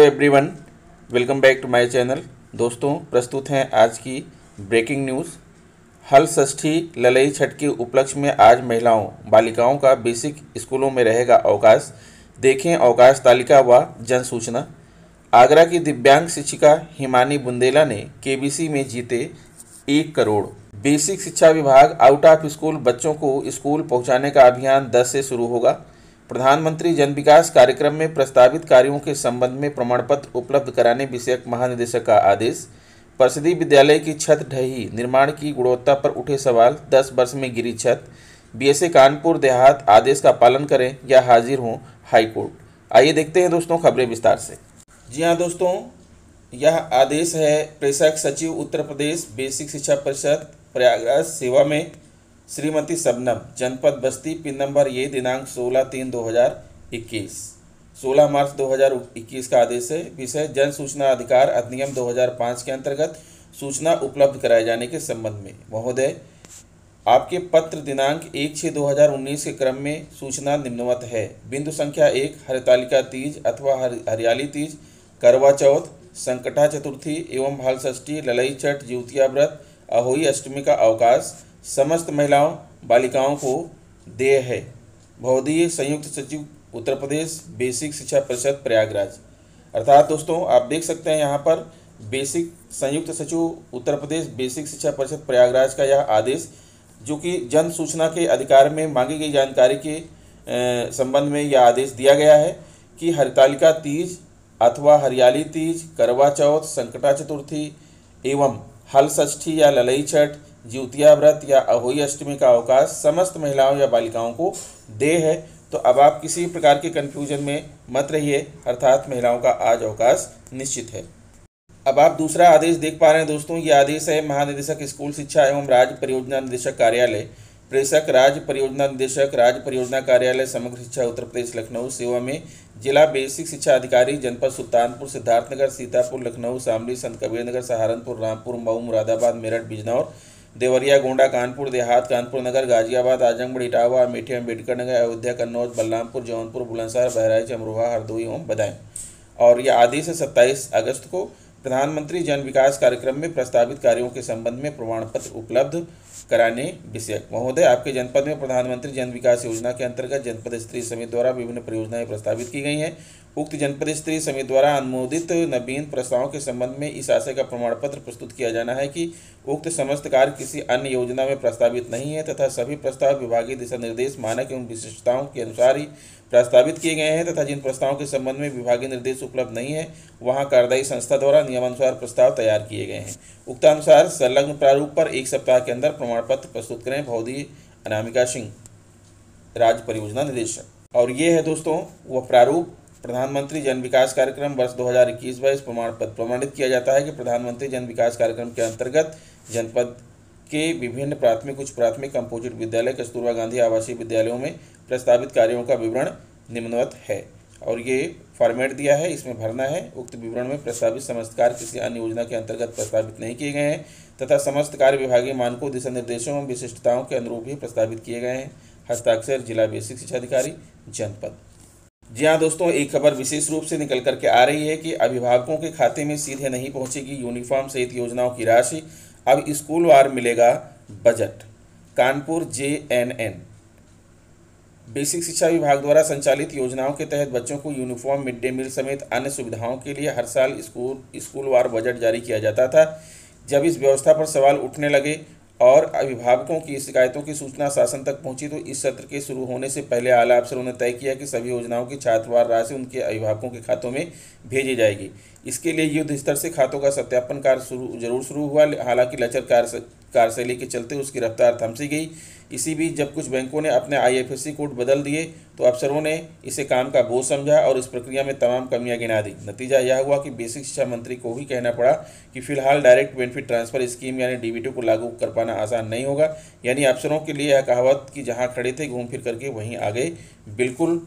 Hello everyone welcome back to my channel दोस्तों, प्रस्तुत हैं आज की ब्रेकिंग न्यूज़ हल षष्ठी ललई छठ के उपलक्ष्य में आज महिलाओं, बालिकाओं का बेसिक स्कूलों में रहेगा अवकाश. देखें अवकाश तालिका व जन सूचना आगरा की दिव्यांग शिक्षिका हिमानी बुंदेला ने केबीसी में जीते एक करोड़. बेसिक शिक्षा विभाग आउट ऑफ़ स्कूल बच्चों को स्कूल पहुँचाने का अभियान 10 से शुरू होगा. प्रधानमंत्री जन विकास कार्यक्रम में प्रस्तावित कार्यों के संबंध में प्रमाण पत्र उपलब्ध कराने विषयक महानिदेशक का आदेश। परिषदीय विद्यालय की छत ढही निर्माण की गुणवत्ता पर उठे सवाल। 10 वर्ष में गिरी छत। बीएसए कानपुर देहात आदेश का पालन करें या हाजिर हों हाईकोर्ट। आइए देखते हैं दोस्तों खबरें विस्तार से। जी हाँ दोस्तों, यह आदेश है। प्रेषक सचिव उत्तर प्रदेश बेसिक शिक्षा परिषद प्रयागराज सेवा में श्रीमती सबनम, जनपद बस्ती, पिन नंबर ये दिनांक 16 तीन 2021 16 मार्च 2021 का आदेश है। विषय, जन सूचना अधिकार अधिनियम 2005 के अंतर्गत सूचना उपलब्ध कराए जाने के संबंध में। महोदय, आपके पत्र दिनांक एक छः दो हज़ार उन्नीस के क्रम में सूचना निम्नवत है। बिंदु संख्या एक, हरितालिका तीज अथवा हरियाली तीज, करवा चौथ, संकटा चतुर्थी एवं भाल षष्ठी ललई छठ, ज्योतिया व्रत, अहोई अष्टमी का अवकाश समस्त महिलाओं, बालिकाओं को देय है। भवदीय संयुक्त सचिव, उत्तर प्रदेश बेसिक शिक्षा परिषद, प्रयागराज। अर्थात दोस्तों, आप देख सकते हैं यहाँ पर बेसिक संयुक्त सचिव, उत्तर प्रदेश बेसिक शिक्षा परिषद, प्रयागराज का यह आदेश, जो कि जन सूचना के अधिकार में मांगी गई जानकारी के संबंध में यह आदेश दिया गया है कि हरितालिका तीज अथवा हरियाली तीज, करवा चौथ, संकटा चतुर्थी एवं हल षष्ठी या ललई छठ ज्योतिया व्रत या अहोई अष्टमी का अवकाश समस्त महिलाओं या बालिकाओं को दे है। तो अब आप किसी प्रकार के कन्फ्यूज़न में मत रहिए, अर्थात महिलाओं का आज अवकाश निश्चित है। अब आप दूसरा आदेश देख पा रहे हैं दोस्तों। ये आदेश है महानिदेशक स्कूल शिक्षा एवं राज्य परियोजना निदेशक कार्यालय, प्रेषक राज्य परियोजना निदेशक, राज्य परियोजना कार्यालय समग्र शिक्षा उत्तर प्रदेश, लखनऊ सेवा में जिला बेसिक शिक्षा अधिकारी जनपद सुल्तानपुर, सिद्धार्थनगर, सीतापुर, लखनऊ, शामली संत कबीर नगर सहारनपुर, रामपुर, मऊ, मुरादाबाद, मेरठ, बिजनौर देवरिया, गोंडा, कानपुर, देहात, कानपुर नगर, गाजियाबाद, आजमगढ़, इटावा अमेठी अंबेडकर नगर, अयोध्या, कन्नौज, बलरामपुर, जौनपुर, बुलंदशहर, बहराइच, अमरोहा, हरदोई एवं बदायूं और यह आदि से सत्ताईस अगस्त को प्रधानमंत्री जन विकास कार्यक्रम में प्रस्तावित कार्यों के संबंध में प्रमाण पत्र उपलब्ध कराने विषयक। महोदय, आपके जनपद में प्रधानमंत्री जन विकास योजना के अंतर्गत जनपद स्तरीय समिति द्वारा विभिन्न परियोजनाएँ प्रस्तावित की गई हैं। उक्त जनपद स्तरीय समिति द्वारा अनुमोदित नवीन प्रस्तावों के संबंध में इस आशय का प्रमाण पत्र प्रस्तुत किया जाना है कि उक्त समस्त कार्य किसी अन्य योजना में प्रस्तावित नहीं है तथा सभी प्रस्ताव विभागीय दिशा निर्देश मानक एवं विशिष्टताओं के अनुसार ही प्रस्तावित किए गए हैं तथा जिन प्रस्तावों के संबंध में विभागीय निर्देश उपलब्ध नहीं है, वहाँ कार्यदायी संस्था द्वारा नियमानुसार प्रस्ताव तैयार किए गए हैं। उक्तानुसार संलग्न प्रारूप पर एक सप्ताह के अंदर प्रमाण पत्र प्रस्तुत करें। भौदी अनामिका सिंह राज्य परियोजना निदेशक। और ये है दोस्तों, वह प्रारूप, प्रधानमंत्री जन विकास कार्यक्रम वर्ष 2021 बाईस प्रमाण पत्र प्रमाणित किया जाता है कि प्रधानमंत्री जन विकास कार्यक्रम के अंतर्गत जनपद के विभिन्न प्राथमिक, उच्च प्राथमिक, कंपोजिट विद्यालय, कस्तूरबा गांधी आवासीय विद्यालयों में प्रस्तावित कार्यों का विवरण निम्नवत है। और ये फॉर्मेट दिया है, इसमें भरना है। उक्त विवरण में प्रस्तावित समस्त कार्य किसी अन्य योजना के अंतर्गत प्रस्तावित नहीं किए गए हैं, तथा समस्त कार्य विभागीय मानकों दिशा निर्देशों एवं विशिष्टताओं के अनुरूप ही प्रस्तावित किए गए हैं। हस्ताक्षर, जिला बेसिक शिक्षा अधिकारी, जनपद। जी हाँ दोस्तों, एक खबर विशेष रूप से निकल करके आ रही है कि अभिभावकों के खाते में सीधे नहीं पहुंचेगी यूनिफॉर्म सहित योजनाओं की राशि। अब स्कूल वार मिलेगा budget. Kanpur J N N basic शिक्षा विभाग द्वारा संचालित योजनाओं के तहत बच्चों को यूनिफॉर्म मिड डे मील समेत अन्य सुविधाओं के लिए हर साल स्कूल स्कूल वार बजट जारी किया जाता था। जब इस व्यवस्था पर सवाल उठने लगे और अभिभावकों की शिकायतों की सूचना शासन तक पहुँची तो इस सत्र के शुरू होने से पहले आला अफसरों ने तय किया कि सभी योजनाओं की छात्रवार राशि उनके अभिभावकों के खातों में भेजी जाएगी। इसके लिए युद्ध स्तर से खातों का सत्यापन कार्य शुरू, ज़रूर शुरू हुआ, हालाँकि लचर कार्य कार्यशैली के चलते उसकी रफ्तार थमसी गई। इसी बीच जब कुछ बैंकों ने अपने आईएफएससी कोड बदल दिए तो अफसरों ने इसे काम का बोझ समझा और इस प्रक्रिया में तमाम कमियाँ गिना दी। नतीजा यह हुआ कि बेसिक शिक्षा मंत्री को भी कहना पड़ा कि फ़िलहाल डायरेक्ट बेनिफिट ट्रांसफ़र स्कीम यानी डीबीटी को लागू कर पाना आसान नहीं होगा। यानी अफसरों के लिए यह कहावत कि जहाँ खड़े थे, घूम फिर करके वहीं आ गए, बिल्कुल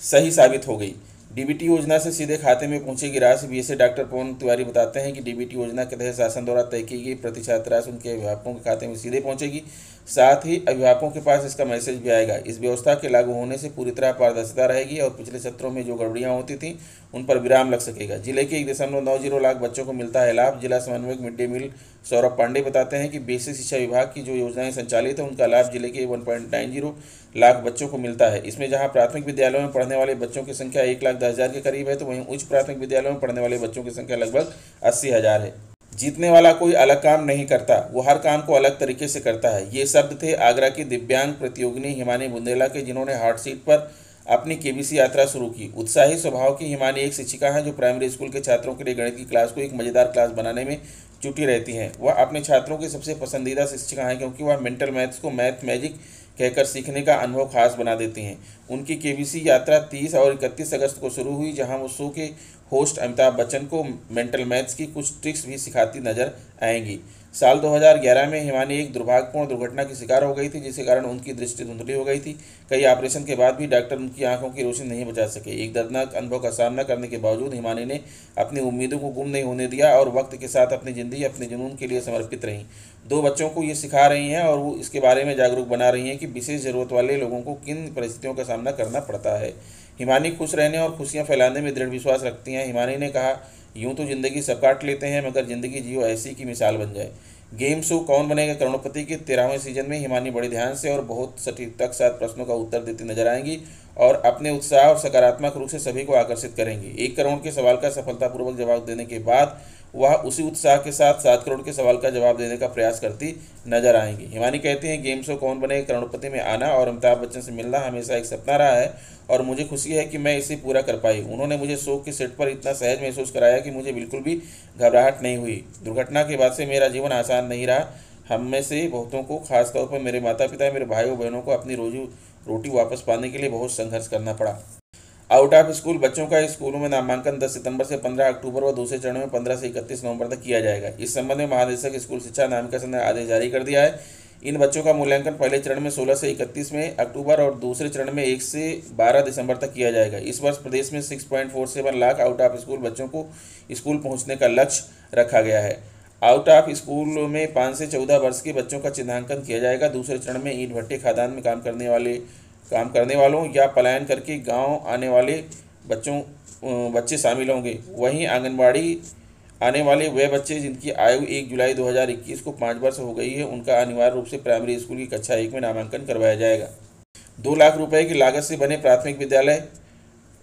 सही साबित हो गई। डीबीटी योजना से सीधे खाते में पहुंचेगी राशि। B S doctor Pavan Tiwari बताते हैं कि डीबीटी योजना के तहत शासन द्वारा तय की गई प्रतिशत राशि उनके अभिभावकों के खाते में सीधे पहुंचेगी। साथ ही अभिभावकों के पास इसका मैसेज भी आएगा। इस व्यवस्था के लागू होने से पूरी तरह पारदर्शिता रहेगी और पिछले सत्रों में जो गड़बड़ियाँ होती थी, उन पर विराम लग सकेगा। ज़िले के एक दशमलव नौ ज़ीरो लाख बच्चों को मिलता है लाभ। जिला समन्वयक mid day meal Saurabh Pandey बताते हैं कि बेसिक शिक्षा विभाग की जो योजनाएँ संचालित है, उनका लाभ ज़िले के one point nine zero lakh बच्चों को मिलता है। इसमें जहाँ प्राथमिक विद्यालयों में पढ़ने वाले बच्चों की संख्या एक लाख दस हज़ार के करीब है तो वहीं उच्च प्राथमिक विद्यालयों में पढ़ने वाले बच्चों की संख्या लगभग अस्सी हज़ार है। जीतने वाला कोई अलग काम नहीं करता, वो हर काम को अलग तरीके से करता है। ये शब्द थे आगरा की दिव्यांग प्रतियोगिनी हिमानी बुंदेला के, जिन्होंने हार्ट सीट पर अपनी केबीसी यात्रा शुरू की। उत्साही स्वभाव की हिमानी एक शिक्षिका हैं, जो प्राइमरी स्कूल के छात्रों के लिए गणित की क्लास को एक मज़ेदार क्लास बनाने में जुटी रहती हैं। वह अपने छात्रों की सबसे पसंदीदा शिक्षिका हैं क्योंकि वह मेंटल मैथ्स को मैथ मैजिक कहकर सीखने का अनुभव खास बना देती हैं। उनकी केबीसी यात्रा 30 और 31 अगस्त को शुरू हुई, जहाँ वो शो के होस्ट अमिताभ बच्चन को मेंटल मैथ्स की कुछ ट्रिक्स भी सिखाती नज़र आएँगी। साल 2011 में हिमानी एक दुर्भाग्यपूर्ण दुर्घटना की शिकार हो गई थी, जिसके कारण उनकी दृष्टि धुंधली हो गई थी। कई ऑपरेशन के बाद भी डॉक्टर उनकी आँखों की रोशनी नहीं बचा सके। एक दर्दनाक अनुभव का सामना करने के बावजूद हिमानी ने अपनी उम्मीदों को गुम नहीं होने दिया और वक्त के साथ अपनी ज़िंदगी, अपने जुनून के लिए समर्पित रहीं। दो बच्चों को ये सिखा रही हैं और वो इसके बारे में जागरूक बना रही हैं कि विशेष ज़रूरत वाले लोगों को किन परिस्थितियों का सामना करना पड़ता है। हिमानी खुश रहने और खुशियाँ फैलाने में दृढ़ विश्वास रखती हैं। हिमानी ने कहा, यूँ तो ज़िंदगी सब काट लेते हैं, मगर ज़िंदगी जियो ऐसी की मिसाल बन जाए। गेम शो कौन बनेगा? करोड़पति के तेरहवें सीज़न में हिमानी बड़े ध्यान से और बहुत सटीकता के साथ प्रश्नों का उत्तर देती नज़र आएँगी और अपने उत्साह और सकारात्मक रूप से सभी को आकर्षित करेंगी। एक करोड़ के सवाल का सफलतापूर्वक जवाब देने के बाद वह उसी उत्साह के साथ सात करोड़ के सवाल का जवाब देने का प्रयास करती नज़र आएँगी। हिमानी कहती हैं गेम शो कौन बने? करोड़पति में आना और अमिताभ बच्चन से मिलना हमेशा एक सपना रहा है और मुझे खुशी है कि मैं इसे पूरा कर पाई। उन्होंने मुझे शो के सेट पर इतना सहज महसूस कराया कि मुझे बिल्कुल भी घबराहट नहीं हुई। दुर्घटना के बाद से मेरा जीवन आसान नहीं रहा। हम में से बहुतों को, खासतौर पर मेरे माता पिता मेरे भाइयों बहनों को अपनी रोजी रोटी वापस पाने के लिए बहुत संघर्ष करना पड़ा। आउट ऑफ़ स्कूल बच्चों का स्कूलों में नामांकन 10 सितंबर से 15 अक्टूबर व दूसरे चरण में 15 से 31 नवंबर तक किया जाएगा। इस संबंध में महानिदेशक स्कूल शिक्षा नामिका ने आदेश जारी कर दिया है। इन बच्चों का मूल्यांकन पहले चरण में 16 से 31 में अक्टूबर और दूसरे चरण में 1 से 12 दिसंबर तक किया जाएगा। इस वर्ष प्रदेश में 6.47 लाख आउट ऑफ़ स्कूल बच्चों को स्कूल पहुँचने का लक्ष्य रखा गया है। आउट ऑफ़ स्कूल में पाँच से चौदह वर्ष के बच्चों का चिन्हांकन किया जाएगा। दूसरे चरण में ईट भट्टे खादान में काम करने वाले काम करने वालों या पलायन करके गाँव आने वाले बच्चों बच्चे शामिल होंगे। वहीं आंगनबाड़ी आने वाले वे बच्चे जिनकी आयु एक जुलाई 2021 को पाँच वर्ष हो गई है, उनका अनिवार्य रूप से प्राइमरी स्कूल की कक्षा एक में नामांकन करवाया जाएगा। दो लाख रुपए की लागत से बने प्राथमिक विद्यालय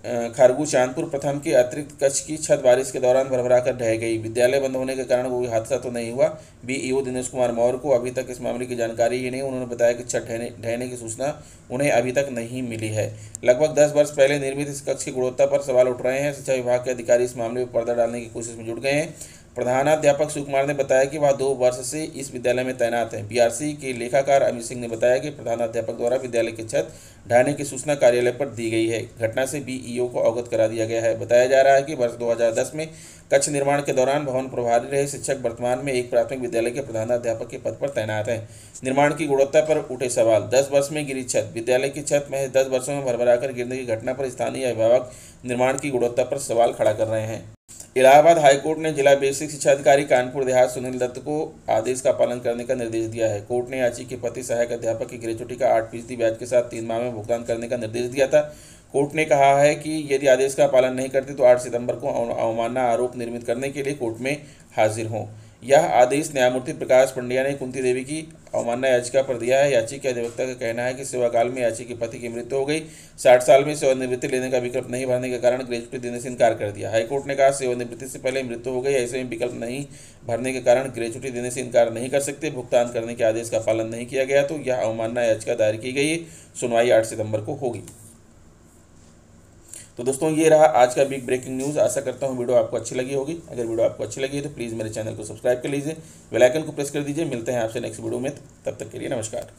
खारगू चांदपुर प्रथम के अतिरिक्त कक्ष की छत बारिश के दौरान भरभरा कर ढह गई। विद्यालय बंद होने के कारण कोई हादसा तो नहीं हुआ। बीईओ दिनेश कुमार मौर्य को अभी तक इस मामले की जानकारी ही नहीं, उन्होंने बताया कि छत ढहने ढहने की सूचना उन्हें अभी तक नहीं मिली है। लगभग दस वर्ष पहले निर्मित इस कक्ष की गुणवत्ता पर सवाल उठ रहे हैं। शिक्षा विभाग के अधिकारी इस मामले में पर्दा डालने की कोशिश में जुट गए हैं। प्रधानाध्यापक सुकुमार ने बताया कि वह दो वर्ष से इस विद्यालय में तैनात हैं। बीआरसी के लेखाकार अमित सिंह ने बताया कि प्रधानाध्यापक द्वारा विद्यालय की छत ढाने की सूचना कार्यालय पर दी गई है। घटना से बीईओ को अवगत करा दिया गया है। बताया जा रहा है कि वर्ष 2010 में कच्छ निर्माण के दौरान भवन प्रभारी रहे। शिक्षक वर्तमान में एक प्राथमिक विद्यालय के प्रधानाध्यापक के पद पर तैनात हैं। निर्माण की गुणवत्ता पर उठे सवाल। दस वर्ष में गिरी छत। विद्यालय की छत महज दस वर्षों में भरभराकर गिरने की घटना पर स्थानीय अभिभावक निर्माण की गुणवत्ता पर सवाल खड़ा कर रहे हैं। इलाहाबाद हाईकोर्ट ने जिला बेसिक शिक्षा अधिकारी कानपुर देहात सुनील दत्त को आदेश का पालन करने का निर्देश दिया है। कोर्ट ने याची के पति सहायक अध्यापक की ग्रेचुटी का आठ फ़ीसदी ब्याज के साथ तीन माह में भुगतान करने का निर्देश दिया था। कोर्ट ने कहा है कि यदि आदेश का पालन नहीं करते तो आठ सितंबर को अवमानना आरोप निर्मित करने के लिए कोर्ट में हाजिर हों। यह आदेश न्यायमूर्ति प्रकाश पंड्या ने कुंती देवी की अवमानना याचिका पर दिया है। याचिका के अधिवक्ता का कहना है कि सेवाकाल में याची के पति की मृत्यु हो गई। साठ साल में सेवानिवृत्ति लेने का विकल्प नहीं भरने के कारण ग्रेजुटी देने से इनकार कर दिया। हाईकोर्ट ने कहा, सेवानिवृत्ति से पहले मृत्यु हो गई, ऐसे में विकल्प नहीं भरने के कारण ग्रेजुटी देने से इनकार नहीं कर सकते। भुगतान करने के आदेश का पालन नहीं किया गया तो यह अवमानना याचिका दायर की गई। सुनवाई आठ सितंबर को होगी। तो दोस्तों, ये रहा आज का बिग ब्रेकिंग न्यूज़ आशा करता हूँ वीडियो आपको अच्छी लगी होगी। अगर वीडियो आपको अच्छी लगी है तो प्लीज़ मेरे चैनल को सब्सक्राइब कर लीजिए। बेलाइकन को प्रेस कर दीजिए। मिलते हैं आपसे नेक्स्ट वीडियो में। तब तक के लिए नमस्कार।